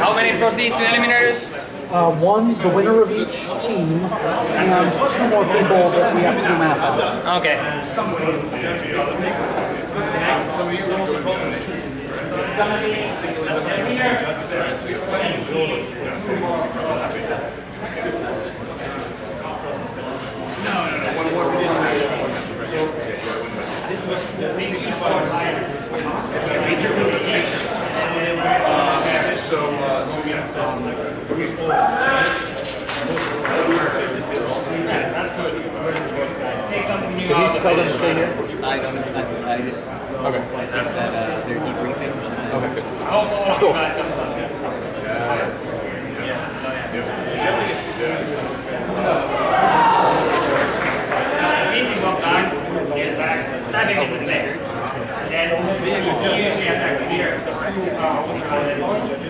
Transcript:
How many proceed to eliminators? Uh, one, the winner of each team, and two more people that we have to do math on. Okay. So you just tell them to stay here? I don't, I, I just, Okay. I think that uh, they're debriefing. Okay, good. Cool. Easy one time. Get back. That makes it safe. And then you usually have that clear. Uh, what's it called?